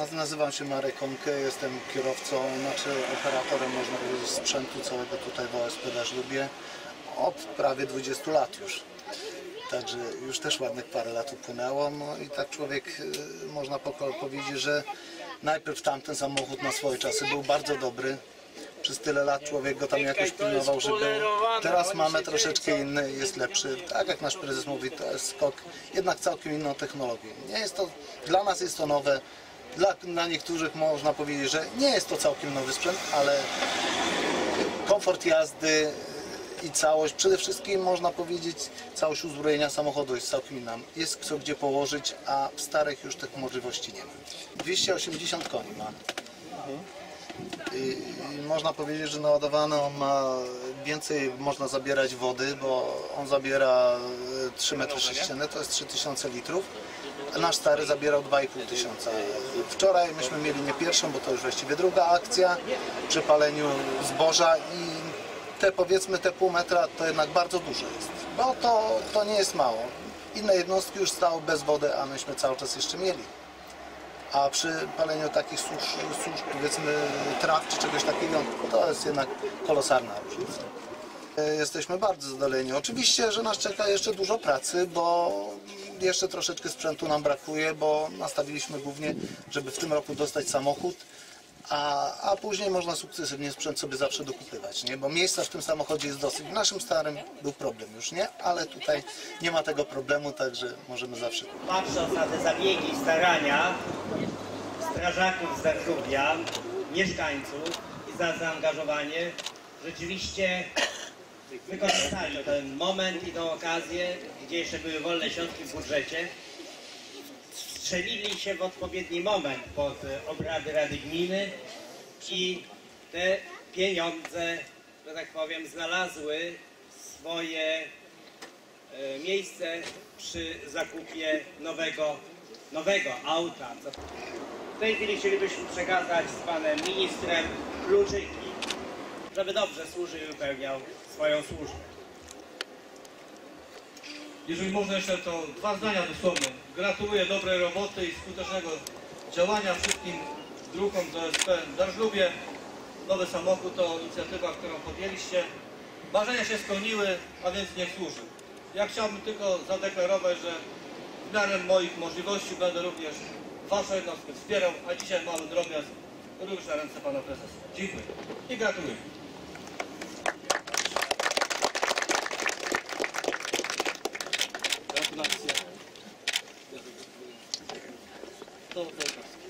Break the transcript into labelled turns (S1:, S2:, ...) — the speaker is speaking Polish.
S1: naz- nazywam się Marek Konke, jestem kierowcą, znaczy operatorem można powiedzieć sprzętu całego tutaj w OSP lubię od prawie 20 lat już. Także już też ładnych parę lat upłynęło, no i tak człowiek y, można powiedzieć, że najpierw tamten samochód na swoje czasy był bardzo dobry. Przez tyle lat człowiek go tam jakoś pilnował, żeby teraz mamy troszeczkę inny, jest lepszy. Tak jak nasz prezes mówi, to jest skok jednak całkiem inną technologią. Nie jest to, dla nas jest to nowe, dla, dla niektórych można powiedzieć, że nie jest to całkiem nowy sprzęt, ale komfort jazdy i całość, przede wszystkim można powiedzieć całość uzbrojenia samochodu jest całkiem inna. Jest co gdzie położyć, a w starych już tych możliwości nie ma. 280 koni ma. I, I można powiedzieć, że naładowany on ma więcej, można zabierać wody, bo on zabiera e, 3 metry sześcienne, to jest 3000 litrów. Nasz stary zabierał 2,5 tysiąca. Wczoraj myśmy mieli nie pierwszą, bo to już właściwie druga akcja przy paleniu zboża i te powiedzmy te pół metra to jednak bardzo dużo jest. Bo to, to nie jest mało. Inne jednostki już stały bez wody, a myśmy cały czas jeszcze mieli. A przy paleniu takich susz, susz powiedzmy traw czy czegoś takiego, to jest jednak kolosalna różnica. E, Jesteśmy bardzo zadowoleni. Oczywiście, że nas czeka jeszcze dużo pracy, bo jeszcze troszeczkę sprzętu nam brakuje, bo nastawiliśmy głównie, żeby w tym roku dostać samochód, a, a później można sukcesywnie sprzęt sobie zawsze dokupywać, nie? bo miejsca w tym samochodzie jest dosyć. W naszym starym był problem już, nie? Ale tutaj nie ma tego problemu, także możemy zawsze kupić.
S2: Patrząc na te zabiegi, starania strażaków z Darżubia, mieszkańców i za zaangażowanie, rzeczywiście wykorzystali ten moment i tą okazję, gdzie jeszcze były wolne środki w budżecie, strzelili się w odpowiedni moment pod obrady Rady Gminy i te pieniądze, że tak powiem, znalazły swoje e, miejsce przy zakupie nowego, nowego auta. W tej chwili chcielibyśmy przekazać z panem ministrem kluczyki, żeby dobrze służył i wypełniał swoją służbę.
S3: Jeżeli można jeszcze to dwa zdania dosłownie. Gratuluję dobrej roboty i skutecznego działania wszystkim druhom z OSP w Darżlubie. Nowy samochód to inicjatywa, którą podjęliście. Marzenia się spełniły, a więc niech służy. Ja chciałbym tylko zadeklarować, że w miarę moich możliwości będę również Waszą jednostkę wspierał, a dzisiaj mały drobiazg również na ręce Pana Prezesa. Dziękuję i gratuluję. とうございます。